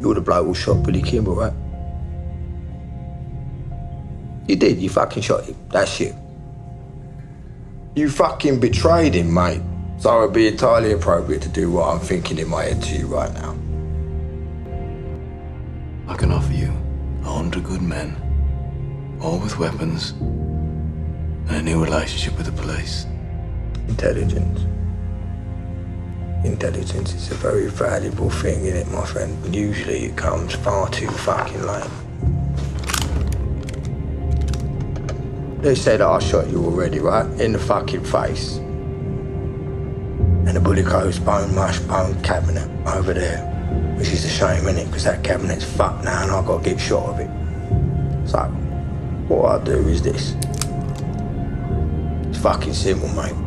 You're the bloke who shot Billy Kimber, right? You did, you fucking shot him. That's you. You fucking betrayed him, mate. So it'd be entirely appropriate to do what I'm thinking in my head to you right now. I can offer you a hundred good men, all with weapons, and a new relationship with the police. Intelligence. Intelligence is a very valuable thing, in it, my friend? But usually it comes far too fucking late. They that I shot you already, right? In the fucking face. And the bullet goes bone mush bone cabinet over there. Which is a shame, innit? Because that cabinet's fucked now and I've got to get shot of it. So, what I do is this. It's fucking simple, mate.